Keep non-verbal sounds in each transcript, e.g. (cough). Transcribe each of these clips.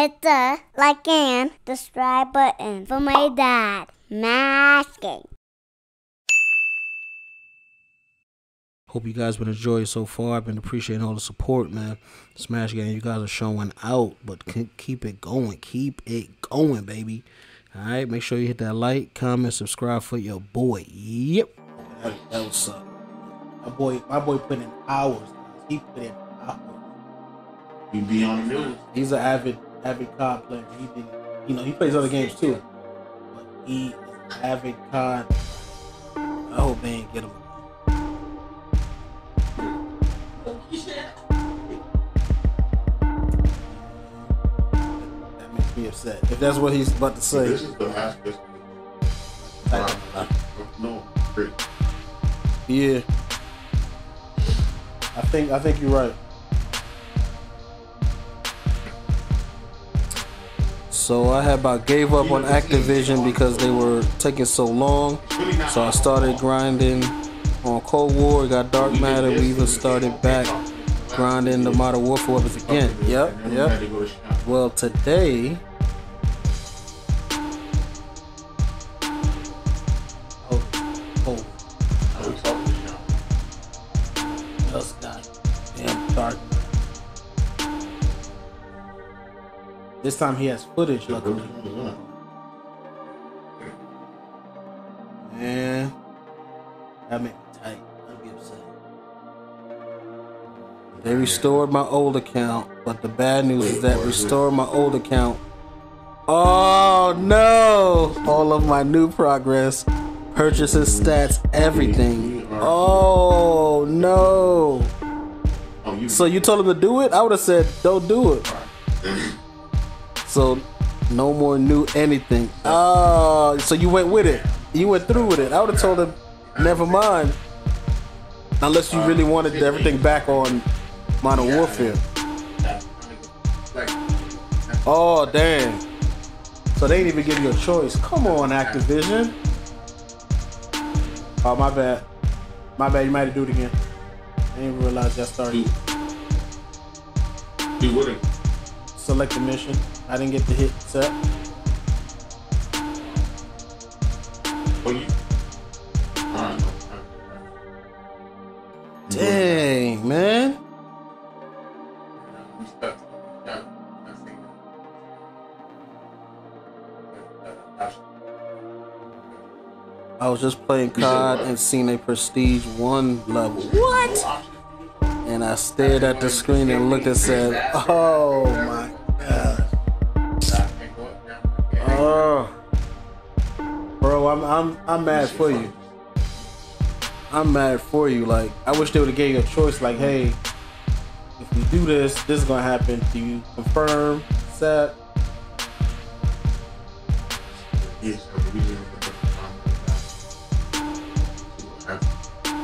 hit the like and subscribe button for my dad, Masking. Hope you guys been enjoying so far. I've been appreciating all the support, man. Smash Gang, you guys are showing out, but keep it going. Keep it going, baby. All right, make sure you hit that like, comment, subscribe for your boy. Yep, that, that was up. My boy, my boy put in hours. He put in hours. He be on the news. He's an avid, avid COD player. He did, you know, he plays other games too, but he is an avid COD. I hope they ain't get him be upset if that's what he's about to say. This is the last. no. Yeah, I think I think you're right. So I had about gave up on Activision because they were taking so long. So I started grinding on Cold War, got Dark Matter. We even started back grinding the Modern Warfare again. Yep, yep. Well, today This time he has footage, luckily. Man, that me tight. Be upset. They restored my old account, but the bad news is that restored my old account. Oh no! All of my new progress, purchases, stats, everything. Oh no! So you told him to do it? I would have said, don't do it. So no more new anything. Oh, so you went with it. You went through with it. I would have told him, never mind. Unless you really wanted everything back on Modern Warfare. Oh, damn. So they didn't even give you a choice. Come on, Activision. Oh, my bad. My bad. You might have do it again. I didn't realize that started. He wouldn't. Select the mission. I didn't get the hit set. Oh, you? Dang, man. I was just playing COD and seen a Prestige 1 level. What? And I stared at the screen and looked and said, oh my Oh, bro, I'm I'm I'm mad for you. I'm mad for you. Like, I wish they would have gave you a choice. Like, hey, if we do this, this is gonna happen. Do you confirm, set?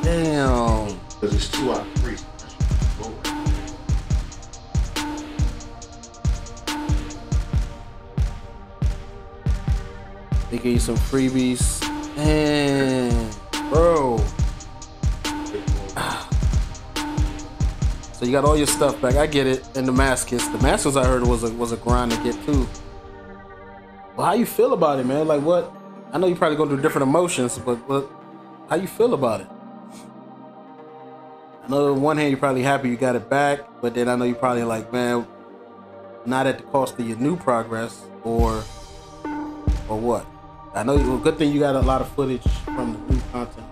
Damn. Because it's two out They gave you some freebies. Man, bro. So you got all your stuff back. I get it. And Damascus. Damascus I heard was a was a grind to get too. Well, how you feel about it, man? Like what? I know you probably go through different emotions, but what? How you feel about it? I know on one hand you're probably happy you got it back, but then I know you're probably like, man, not at the cost of your new progress, or or what? I know. Well, good thing you got a lot of footage from the new content,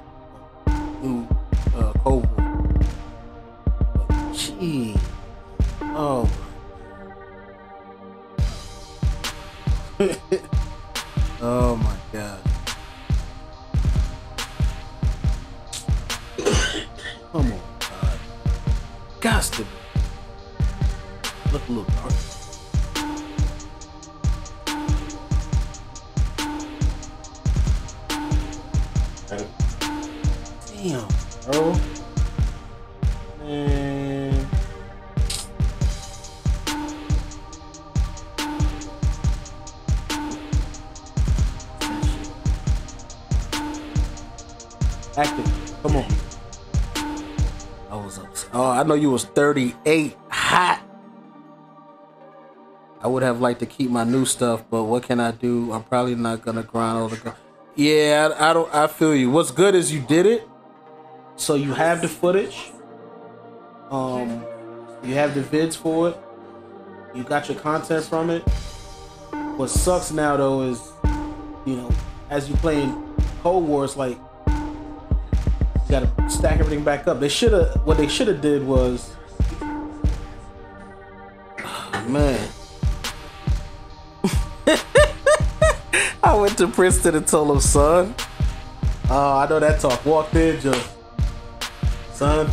you was 38 hot. I would have liked to keep my new stuff, but what can I do? I'm probably not gonna grind all the. Go- yeah, I, I don't. I feel you. What's good is you did it, so you have the footage. Um, you have the vids for it. You got your content from it. What sucks now though is, you know, as you playing Cold War, it's like stack everything back up. They should have. What they should have did was, oh, (sighs) man. (laughs) I went to Princeton and told him, son. Oh, I know that talk. Walked in, just, son.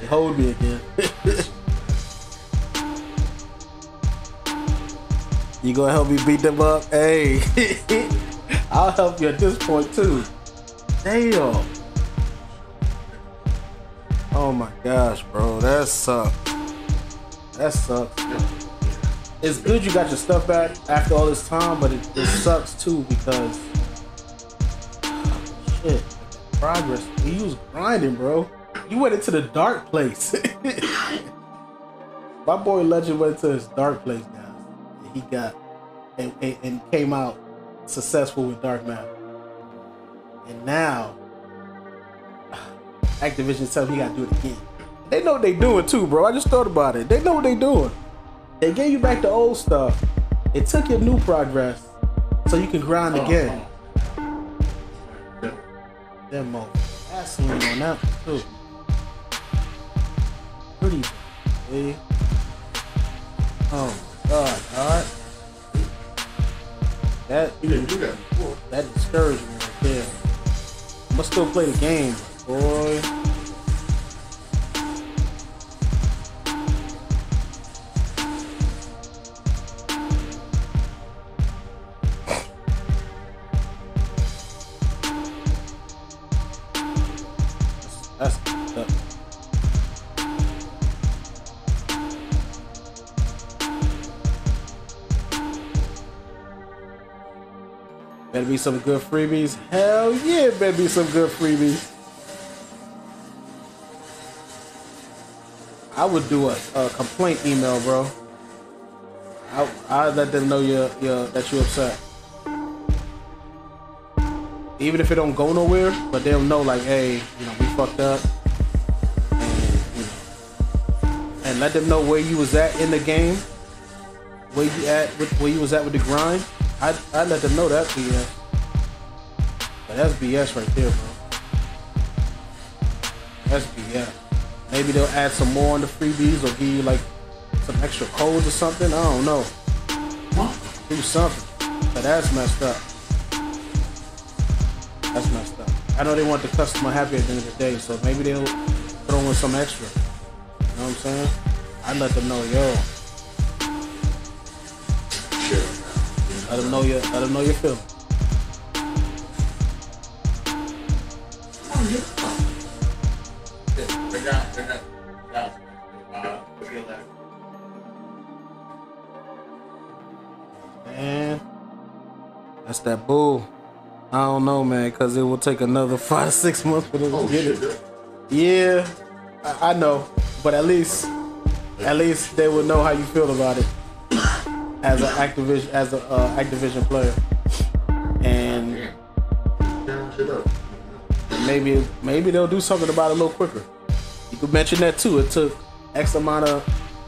They hold me again. (laughs) you gonna help me beat them up? Hey, (laughs) I'll help you at this point too. Damn. Oh my gosh, bro, that sucks. That sucks. It's good you got your stuff back after all this time, but it, it sucks too because shit, progress. You was grinding, bro. You went into the dark place. (laughs) My boy Legend went to his dark place now. He got and, and, and came out successful with Dark Matter. And now Activision tell him he gotta do it again. They know what they doing too, bro. I just thought about it. They know what they doing. They gave you back the old stuff. It took your new progress so you can grind again. That mo gasoline on that too. Pretty bad, Oh my god, alright. That You didn't do that before. that discouraged me right there. I'ma still play the game, boy. Some good freebies. Hell yeah, be some good freebies. I would do a, a complaint email, bro. I I let them know you're, you're that you're upset. Even if it don't go nowhere, but they'll know like, hey, you know, we fucked up. And, you let them know where you was at in the game. Where you at with where you was at with the grind. I I let them know that BS. But that's BS right there, bro. That's BS. Maybe they'll add some more on the freebies or give you like some extra codes or something. I don't know. Do something. But that's messed up. That's messed up. I know they want the customer happy at the end of the day, so maybe they'll throw in some extra. You know what I'm saying? I let them know, yo, Sure. let them know you let them know your feeling. Yeah, they got, they got, got, uh, feel that. Man, that's that bull. I don't know, man, because it will take another five six months for them Oh, to get shit. it. Yeah, I, I know, but at least, at least they will know how you feel about it as an Activision, as a uh, Activision player, and Damn shit up. maybe, maybe they'll do something about it a little quicker. You could mention that too. It took X amount of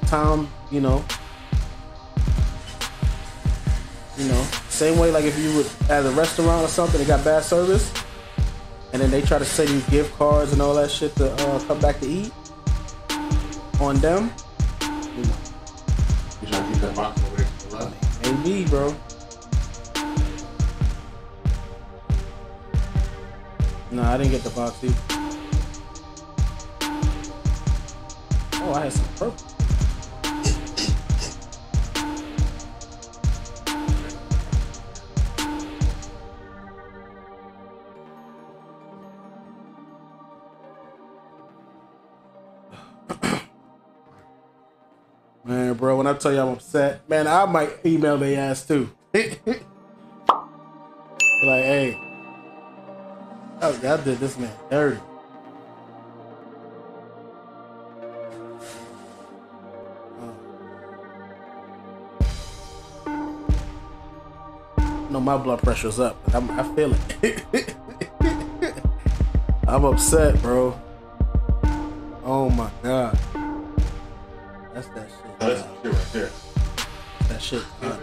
time, you know. You know, same way like if you would at a restaurant or something, they got bad service, and then they try to send you gift cards and all that shit to uh, come back to eat on them. You know, You trying to keep that box away from the left? maybe, bro. No, I didn't get the box either. Oh, I some purple. Man, bro, when I tell you I'm upset, man, I might email their ass too. (laughs) like, hey, oh, y'all did this man dirty. Know my blood pressure's up. I'm, I feel it. (laughs) I'm upset, bro. Oh my god. That's that shit. Oh, that's shit right there. That shit. Uh,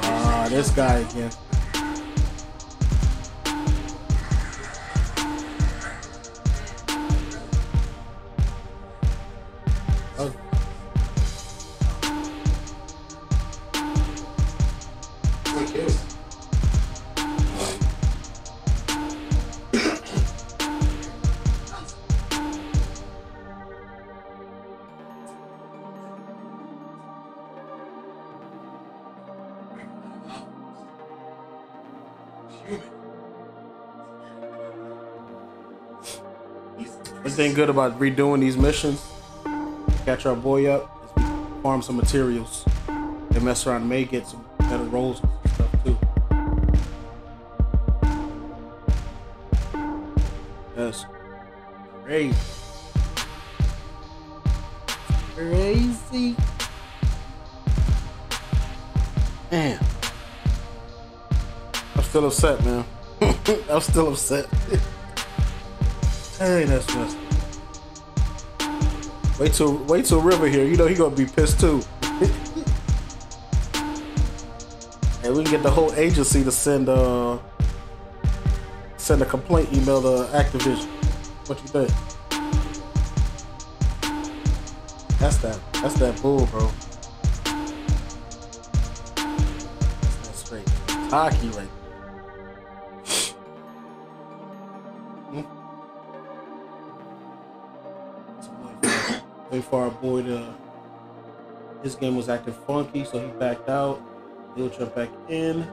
Ah, this guy again. Good about redoing these missions, catch our boy up, farm some materials. And mess around and may get some better rolls and stuff too. That's crazy. Crazy. Man. I'm still upset, man. (laughs) I'm still upset. (laughs) Hey, that's messed. Wait till wait till River here. You know he gonna be pissed too. and we can get the whole agency to send uh send a complaint email to Activision. What you think? That's that. That's that bull, bro. That's that straight hockey right For our boy to. His game was acting funky, so he backed out. He'll jump back in.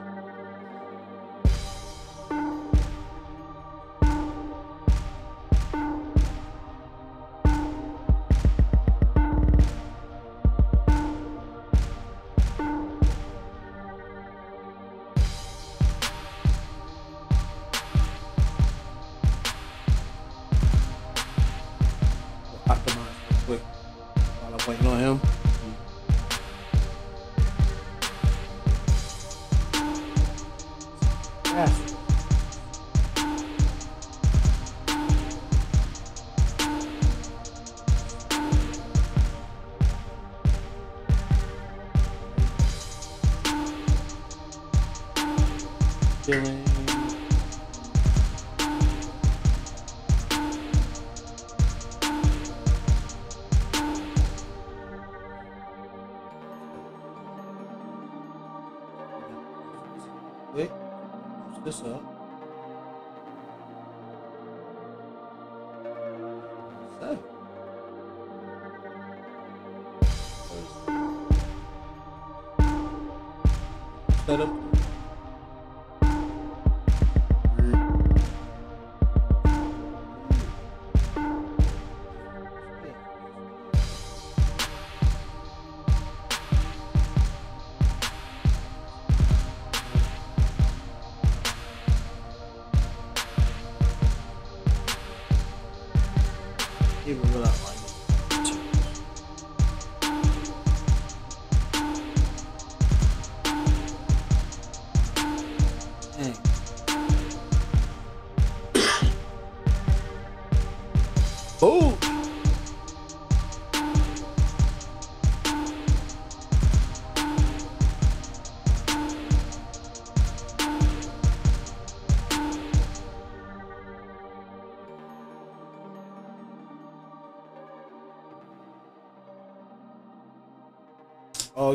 Him.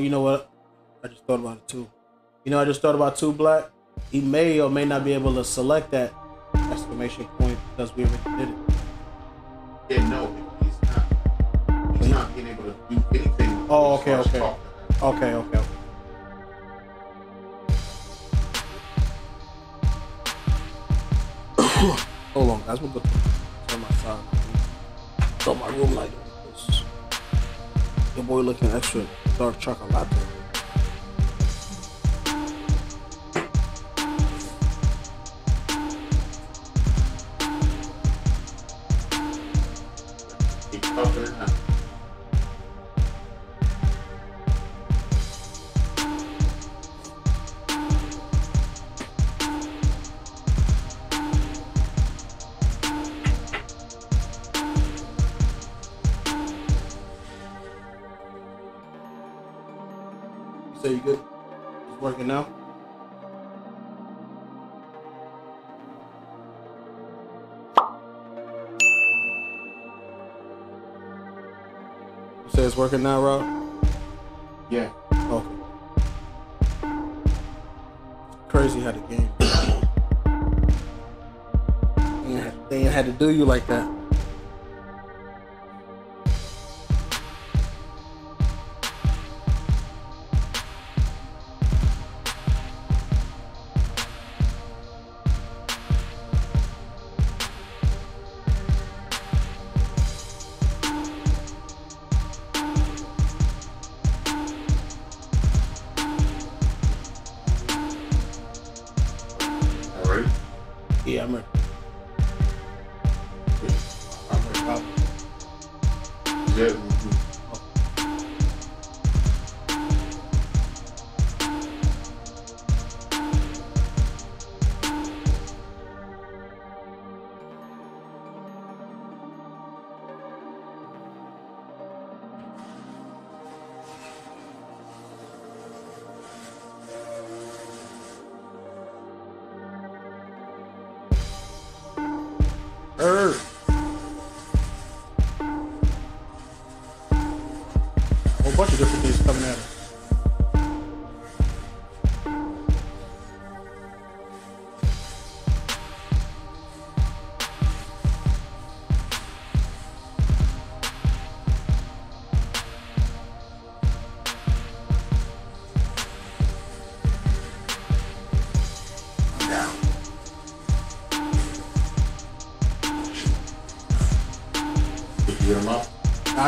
You know what? I just thought about it too. You know, I just thought about two black. He may or may not be able to select that exclamation point because we already did it. Yeah, no, he's not. He's not being able to do anything. Oh, okay, okay. Okay, okay, okay. (coughs) Hold on, guys. We'll go turn my side. Throw my room light your boy looking extra dark chocolate. Working now, Rob? Yeah. Okay. Crazy how the game. They ain't- had to do you like that.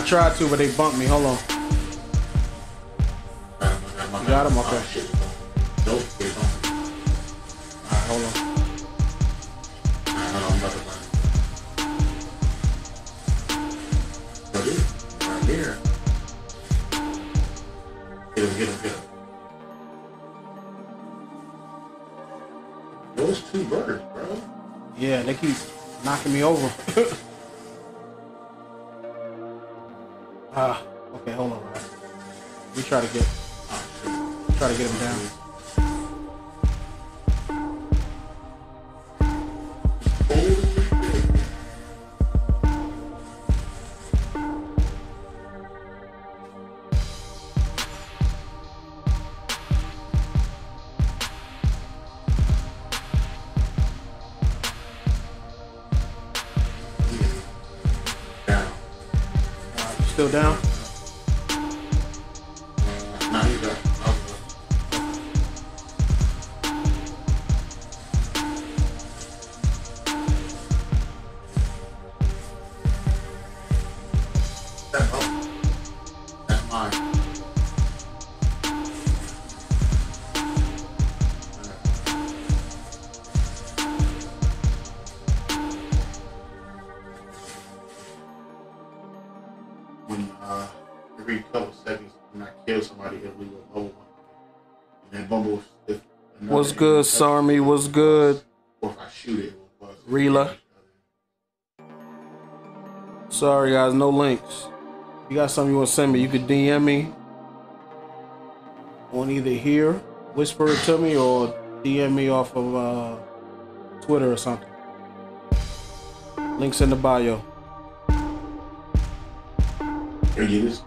I tried to, but they bumped me. Hold on. You got him? Okay. Nope, they don't. All right, hold on. Don't know, I'm about to find. What is it? Right here. Get him, get him, get him. Those two birds, bro. Yeah, they keep knocking me over. (laughs) to get him down. Good, Sarmy? What's good? It, it. Rela. Sorry, guys, no links. If you got something you want to send me, you could DM me on either here, whisper it to me, or DM me off of uh, Twitter or something. Links in the bio. Here, get this.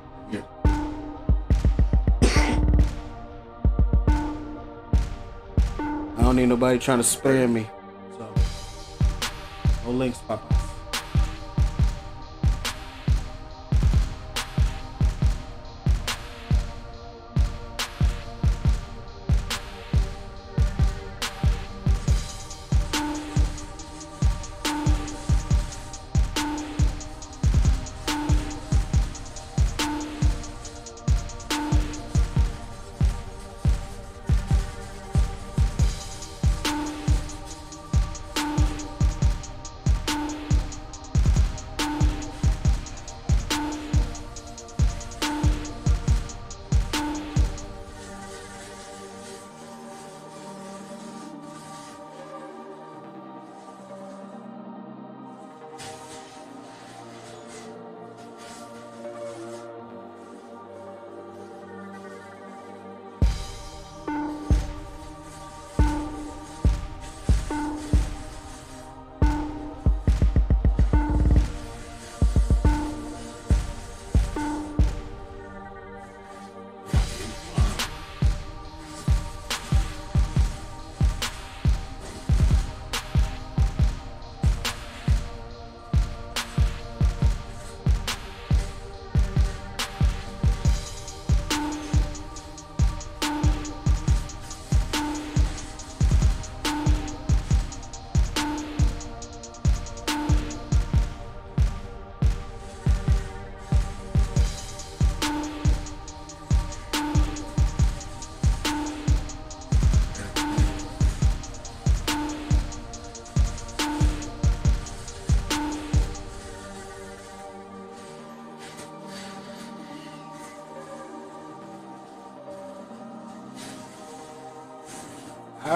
I don't need nobody trying to spam me. So, no links, Papa.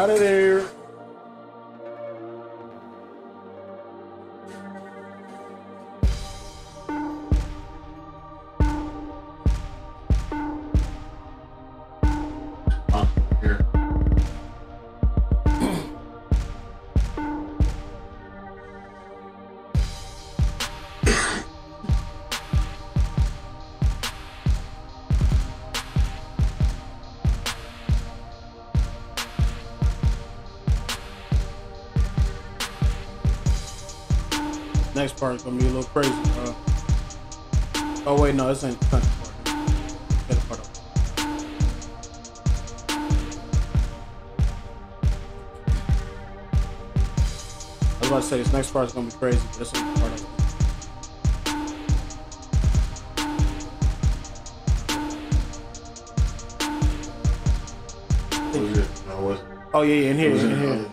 Out of there. Next part is gonna be a little crazy. Uh, oh wait, no, this ain't the country part. Get a part of- I was about to say this next part is gonna be crazy, but this ain't the part of it. What was it? No, it wasn't. Oh yeah, yeah, in here, in here.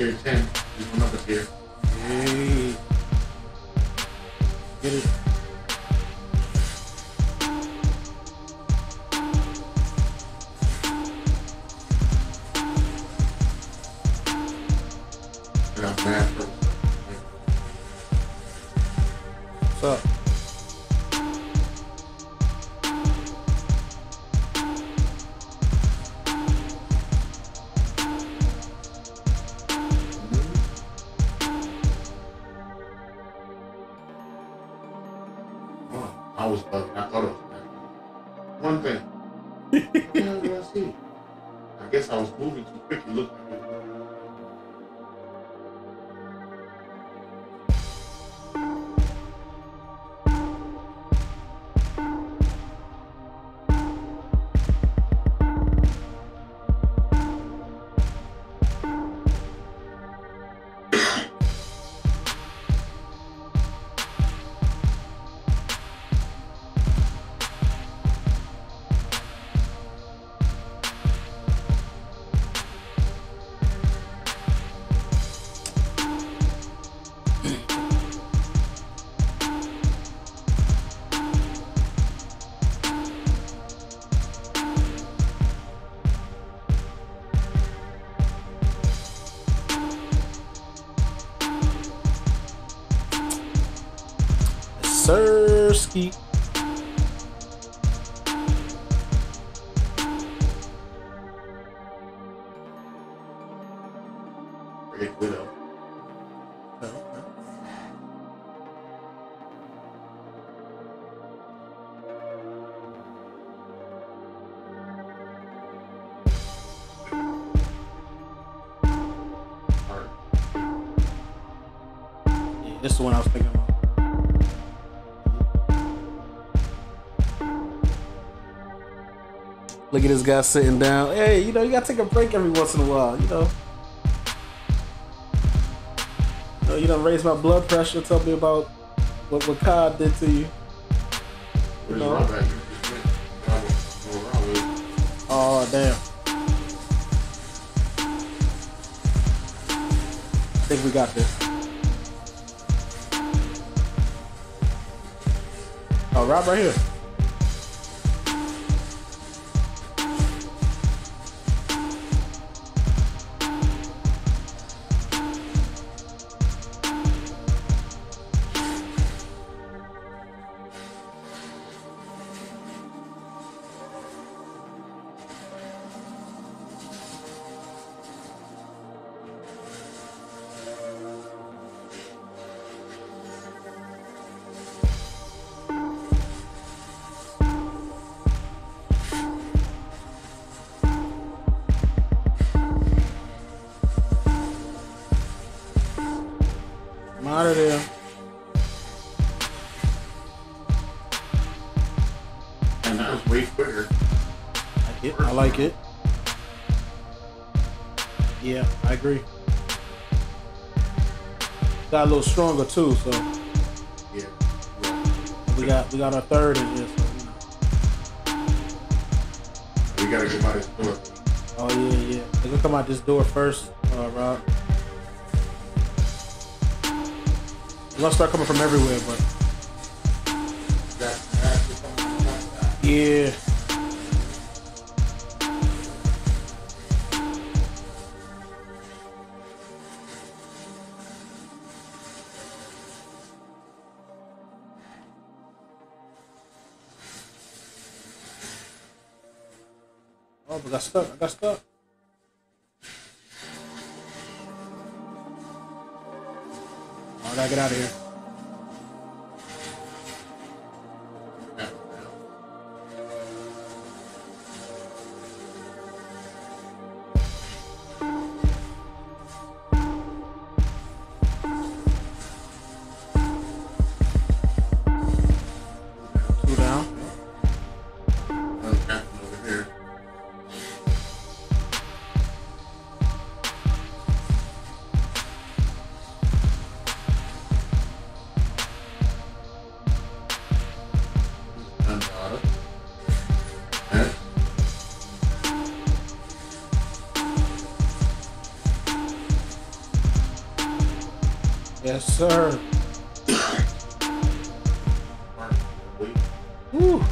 Here 10. There's one up here. Sirski. Red Widow. Alright. This is the one I was this guy sitting down. Hey, you know, you gotta take a break every once in a while, you know. You know, you done raise my blood pressure, tell me about what, what COD did to you. Where's No. Rob at? You just went. Rob was- no, Rob was- Oh, damn. I think we got this. Oh, Rob right here. Out of there. And that was way quicker. I like it. I like it. Yeah, I agree. Got a little stronger too, so Yeah. We got we got our third in here. So, we gotta go by this door. Oh yeah, yeah. They're gonna come out this door first, uh, Rob. Gonna start coming from everywhere, but yeah. Oh, we got stuck. I got stuck. I get out of here. Sir. Woo.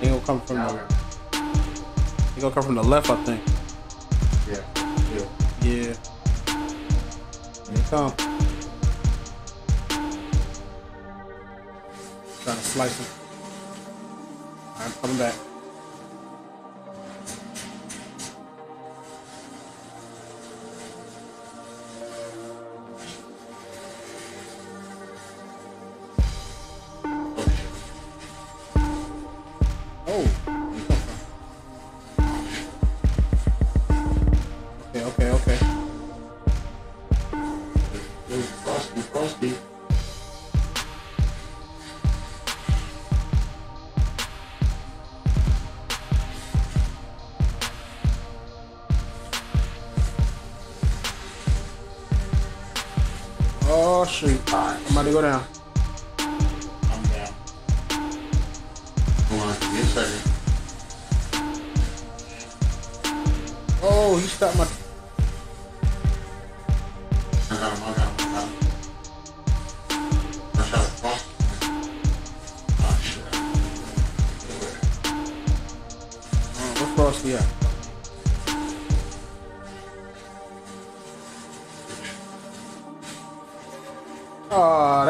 They gonna come from the. They gonna come from the left, I think. Yeah. Yeah. Yeah. Here they come. Trying to slice them. I'm coming back. Go down.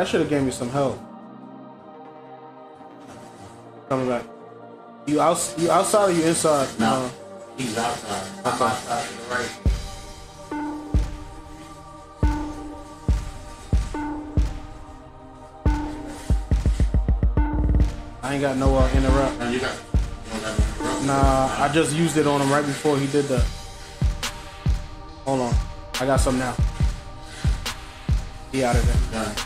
should have gave me some help. Coming back. You out? You outside or you inside? No, no. he's outside. Okay. I'm outside. Right. I ain't got no uh, interrupt. No, you got, you got interrupt. Nah, I just used it on him right before he did that. Hold on. I got some now. He out of there. Done.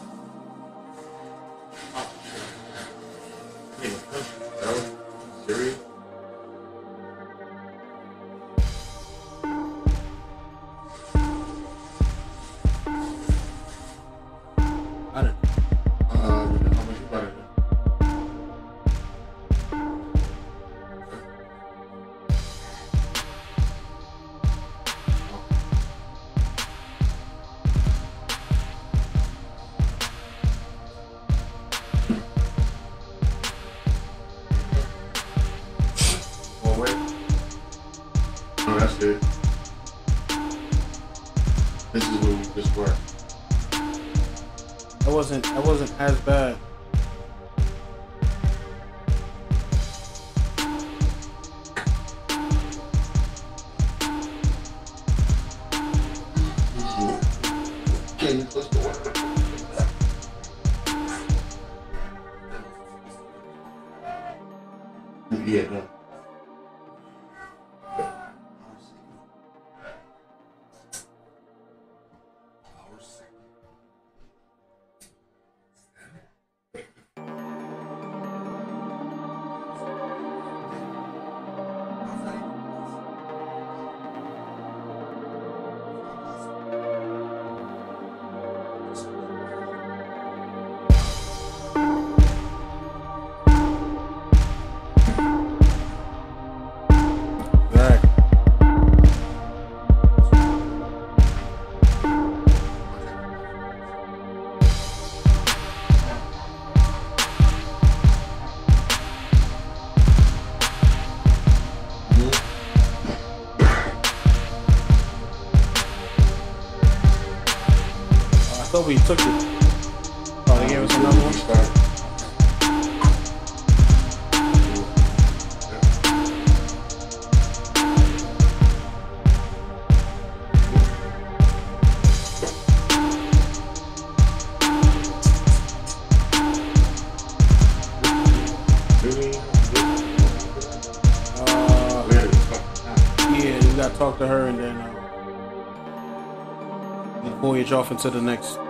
thought we took it. Oh, they gave us another one? Start. Uh, talk to her and then uh, voyage off into the next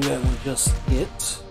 do that one just yet.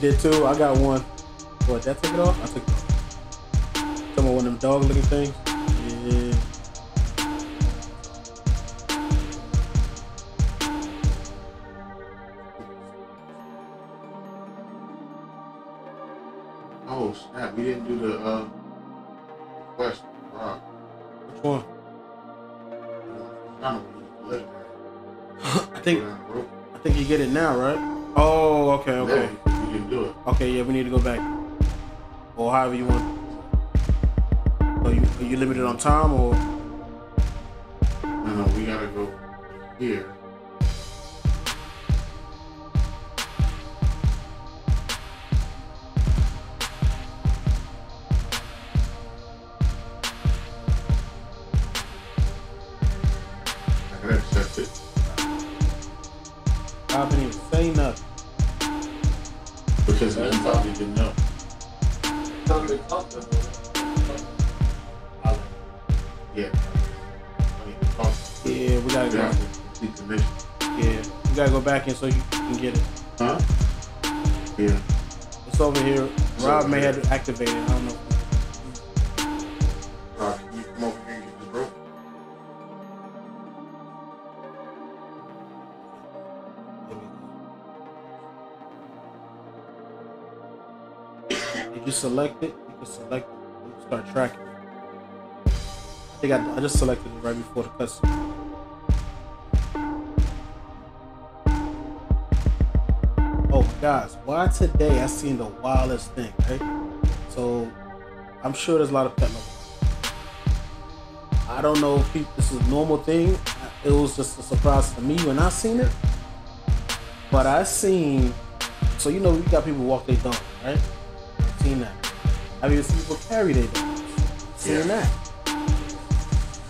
Did too? I got one. What, that took it off? I took it off. Some of one of them dog looking things? However you want. Are you, are you limited on time or? No, no, we gotta go here. Rob may have to activate it. I don't know. Rob, you come over here and get this rope? There we go. Did you select it? You can select it. You start tracking. I think I, I just selected it right before the cutscene. Oh, guys, why today I seen the wildest thing, right? So, I'm sure there's a lot of pet lovers. I don't know if people, this is a normal thing. It was just a surprise to me when I seen it. But I seen, so you know, we got people walk their dog, right? Seen that. You seen people carry their dogs? Seen Yeah. that.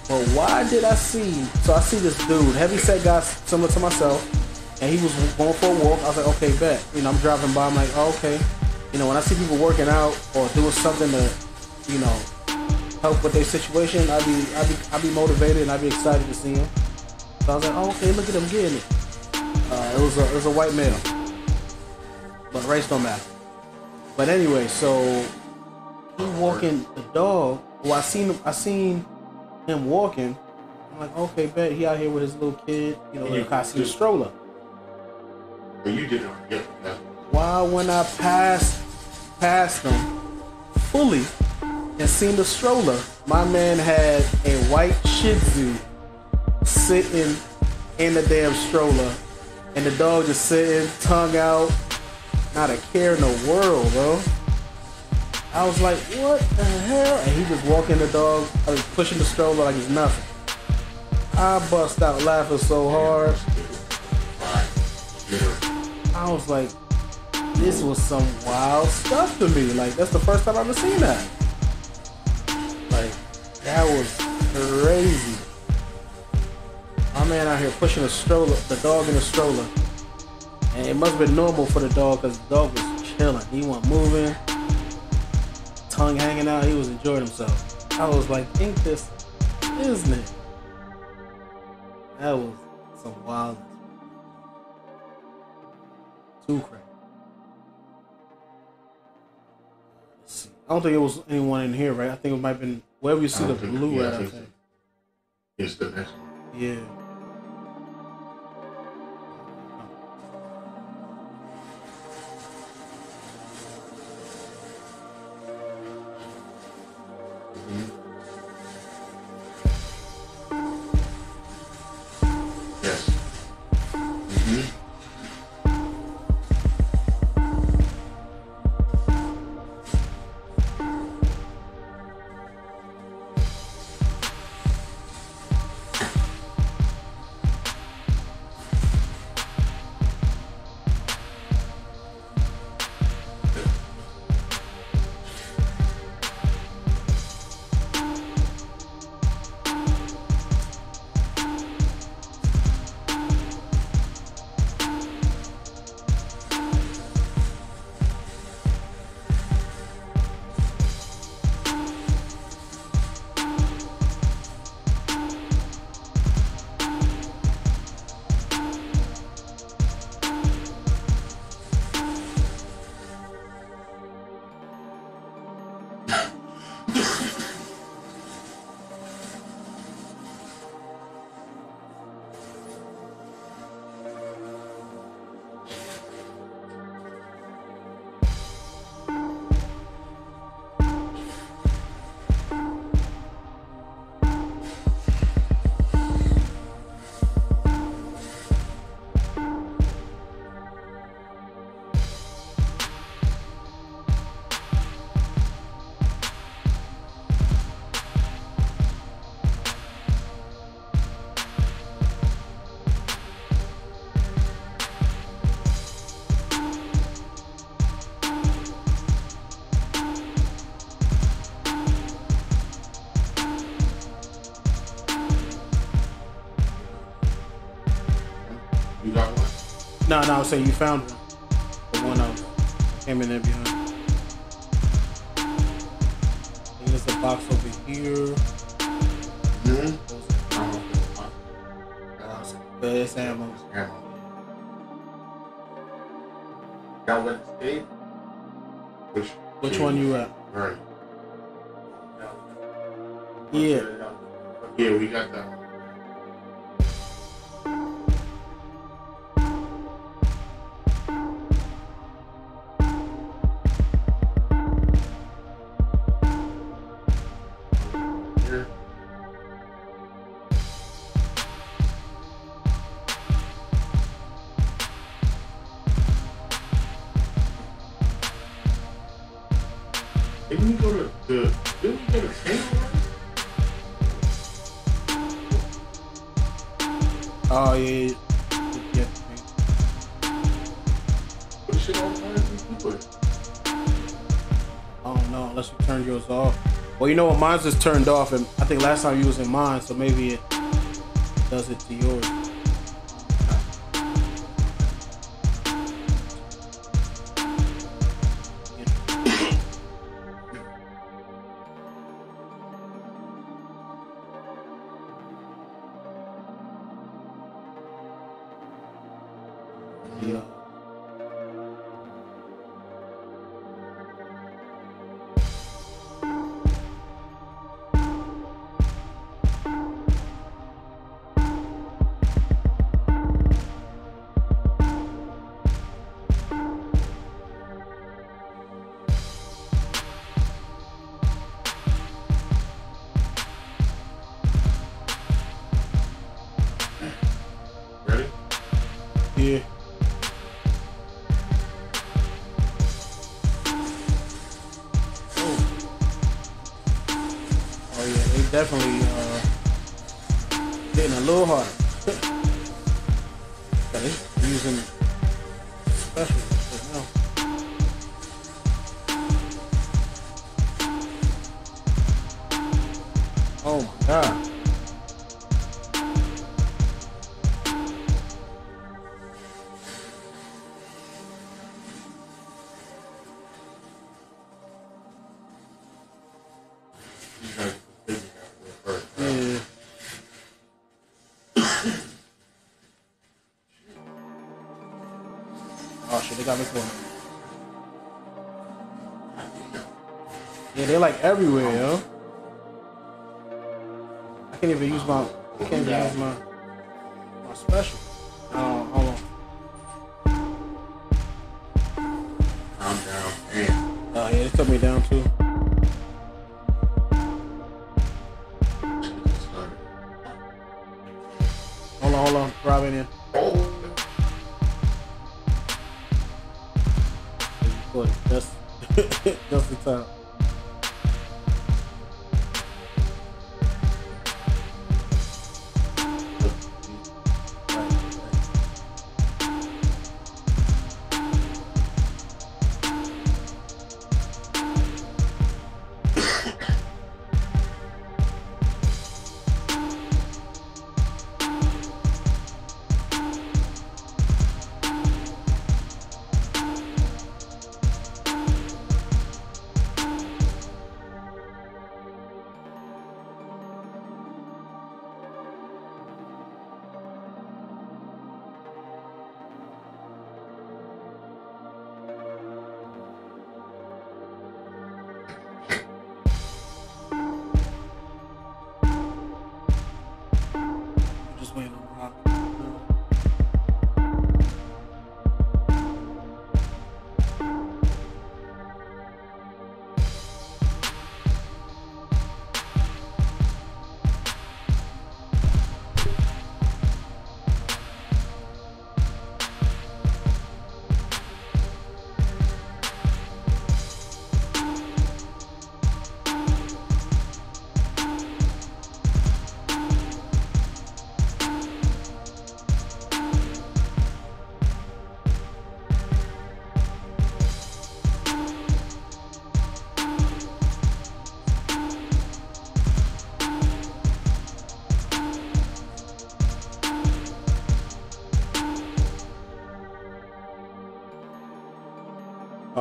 But why did I see? So I see this dude, heavy set guy, similar to myself, and he was going for a walk. I was like, okay, bet. You know, I'm driving by. I'm like, oh, okay. You know, when I see people working out or doing something to, you know, help with their situation, I'd be, I'd be, I'd be motivated and I'd be excited to see them. So I was like, oh, okay, look at him getting it. Uh, it was a, it was a white male, but race don't matter. But anyway, so he walking the dog. Well, I seen I seen him walking. I'm like, okay, bet he out here with his little kid. You know, And in you- a costume stroller. But you did it on yeah, that's Why when I passed past him fully and seen the stroller, my man had a white Shih Tzu sitting in the damn stroller, and the dog just sitting, tongue out, not a care in the world, bro. I was like, what the hell? And he just walking the dog, I was pushing the stroller like it's nothing. I bust out laughing so hard. I was like, this was some wild stuff to me. Like that's the first time I've ever seen that. Like, that was crazy. My man out here pushing a stroller, the dog in a stroller. And it must have been normal for the dog because the dog was chilling. He wasn't moving, tongue hanging out. He was enjoying himself. I was like, ain't this, isn't it? That was some wild. Too crazy. I don't think it was anyone in here, right? I think it might have been wherever you see the blue at. I I think. It's the next one. Yeah. No, no, I was saying you found one. The one I was- came in there behind. I think there's a box over here. Mm-hmm. But it's ammo. Got what state? Which Which one you at? Right. Yeah. Yeah, we got that Mine's just turned off, and I think last time you was in mine, so maybe it does it to yours. that was one. Yeah, they're like everywhere, yo. I can't even use my. I can't even use my.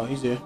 easy.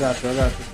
got you. I got you.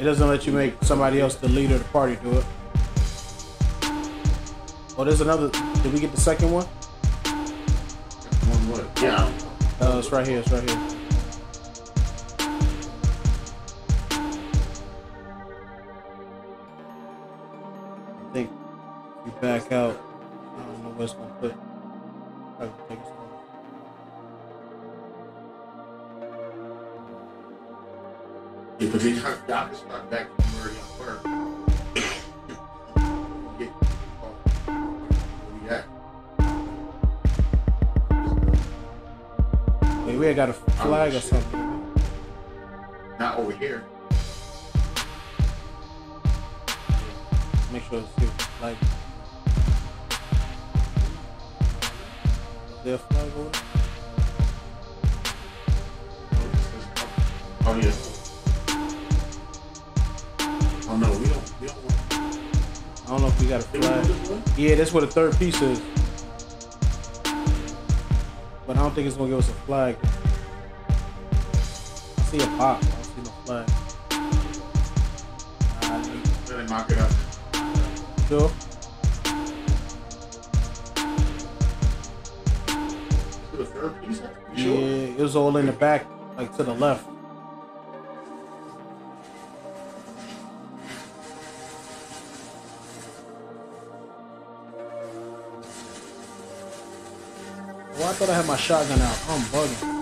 It doesn't let you make somebody else the leader of the party do it. Oh, there's another. Did we get the second one? one what? Yeah. Uh, it's right here. It's right here. I think you back out. Yeah, but then y'all, y'all can start back from where y'all were. Get, where we at? Wait, we ain't got a flag or something. Not over here. Make sure it's here. Like, is there a flag over? Oh yeah. Got a flag. Yeah, that's where the third piece is. But I don't think it's gonna give us a flag. I see a pop. I don't see no flag. Then they it out. sure. To the third piece. You Yeah, it was all in the back, like to the left. Thought I had my shotgun out. I'm bugging.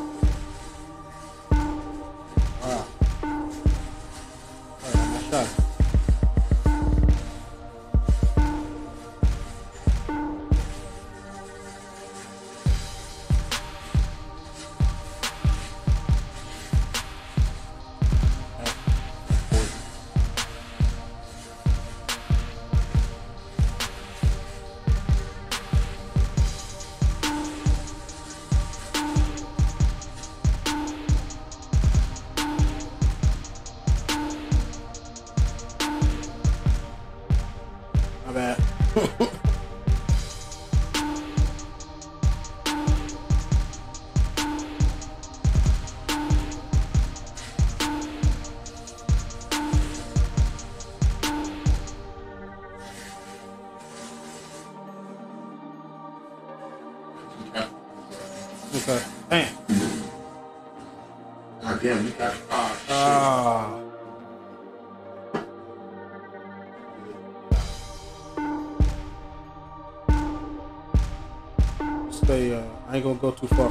Go too far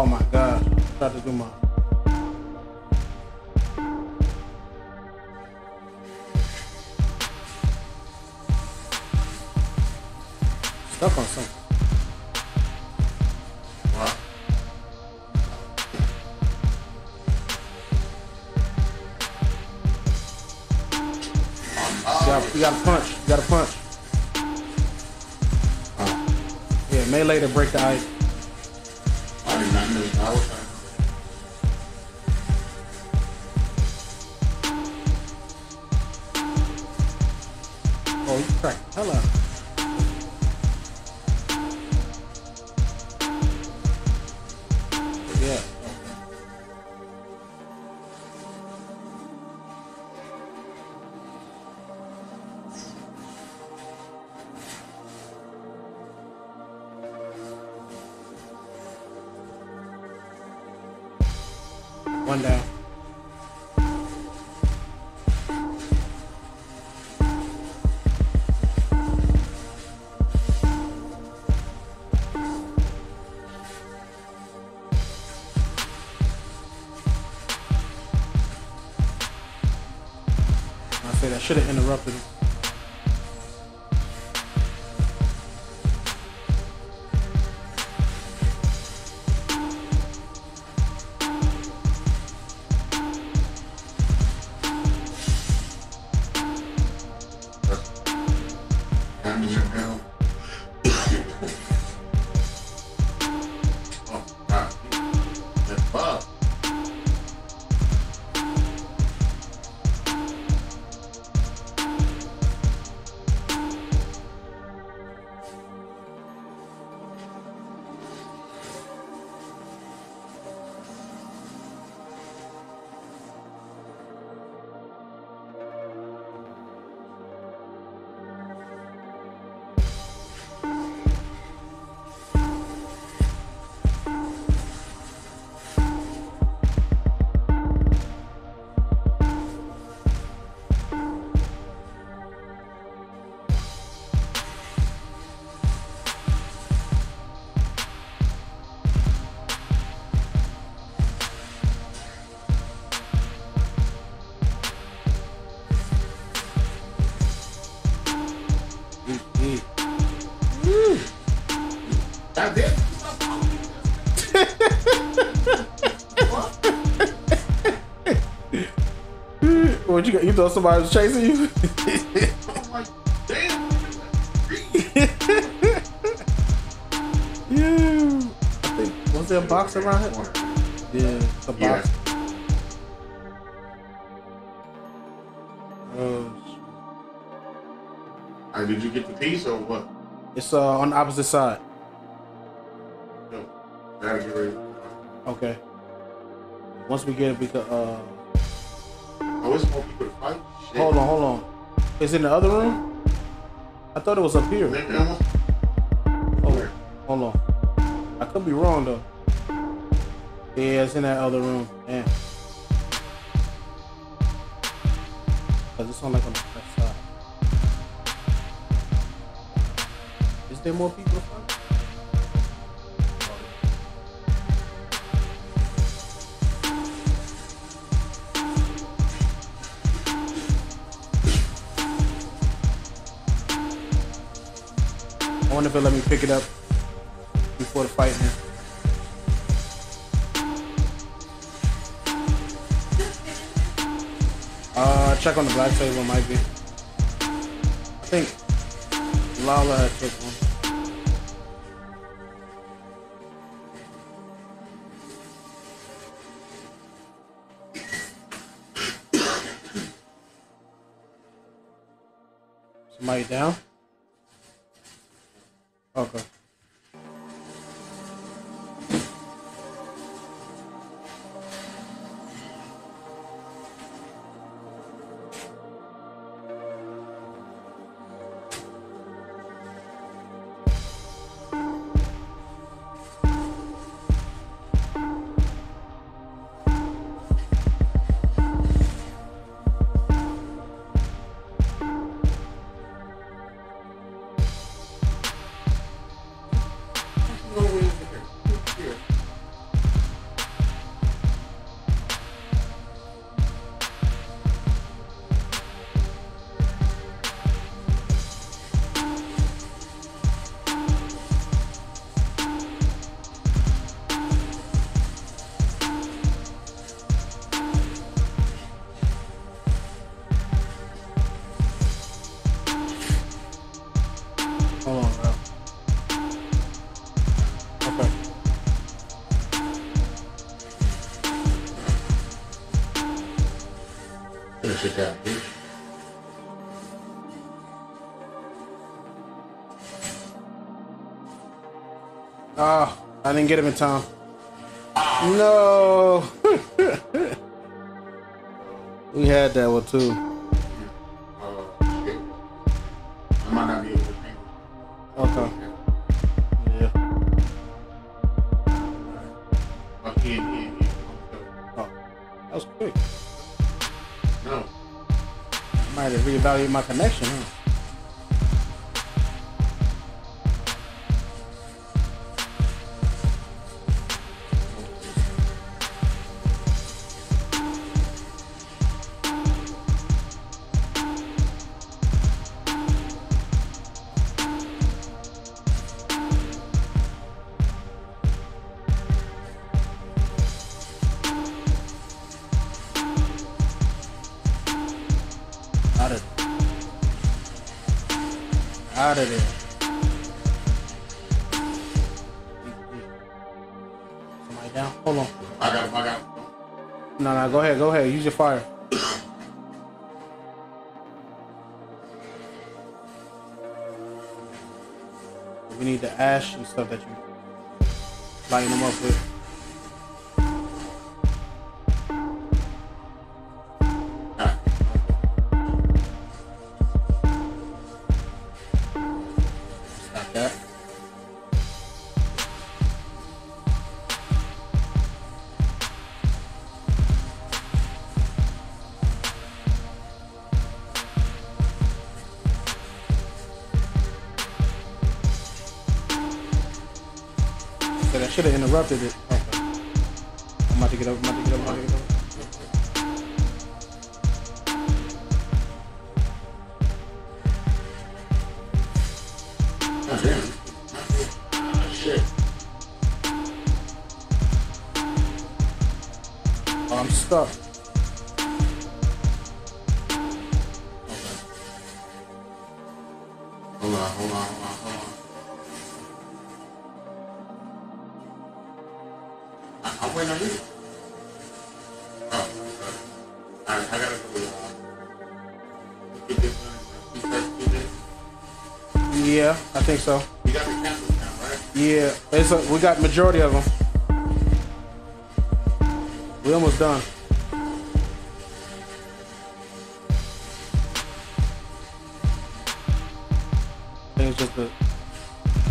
Oh my gosh. I tried to do my. Stuck on something. Wow. You gotta, you gotta punch. You gotta punch. Yeah, melee to break the ice. You got? You thought somebody was chasing you? I'm like, damn. yeah. I think was there a box around here? Yeah, a Yeah. box. Oh, sh- did you get the piece or what? it's uh on the opposite side. No. Gotta get ready. Okay. Once we get it, we could uh Oh, it's more people to fight? Shit. hold on, hold on. It's in the other room. I thought it was up here. Oh, hold on. I could be wrong though. Yeah, it's in that other room. Yeah. Cause it's on like on the left side. Is there more people? to fight? I wonder if it'll let me pick it up before the fight ends. Uh, check on the black table, might be. I think Lala had took one. Somebody down? Okay. Didn't get him in time. No. (laughs) we had that one too. Shit. I might not be able to think. Okay. Yeah. Oh, that was quick. no. I might have reevaluated my connection. Huh? Out of there. Somebody down? Hold on. I got him, I got him. No, no, go ahead, go ahead. Use your fire. We need the ash and stuff that you lighten them up with. Majority of them. We almost done. I think it's just the,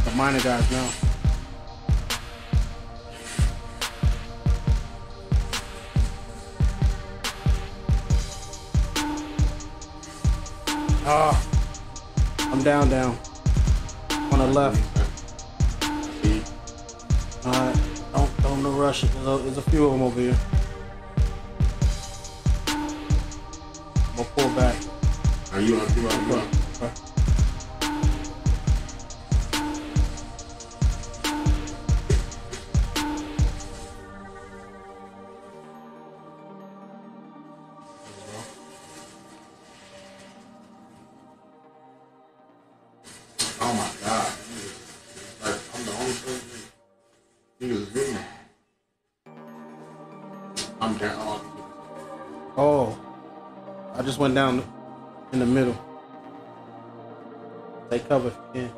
the minor guys now. Ah, I'm down, down. On the left. It. There's a, there's a few of them over here. I'm gonna pull back. Are you on? You on? Down in the middle. Take cover if you can.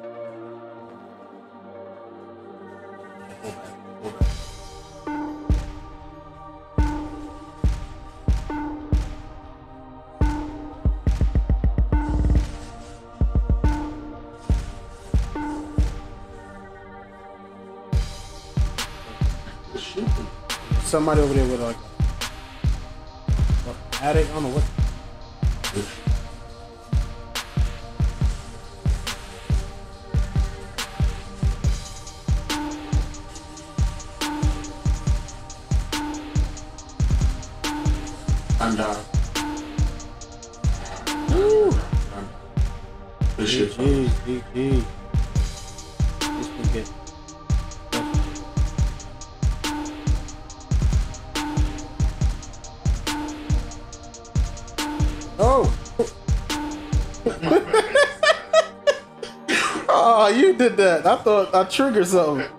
Somebody over there that. I thought I triggered something.